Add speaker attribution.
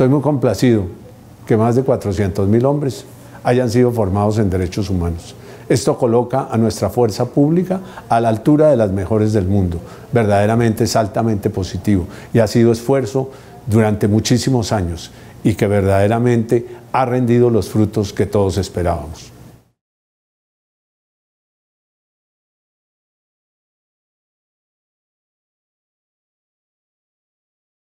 Speaker 1: Estoy muy complacido que más de 400 mil hombres hayan sido formados en derechos humanos. Esto coloca a nuestra fuerza pública a la altura de las mejores del mundo. Verdaderamente es altamente positivo y ha sido esfuerzo durante muchísimos años y que verdaderamente ha rendido los frutos que todos esperábamos.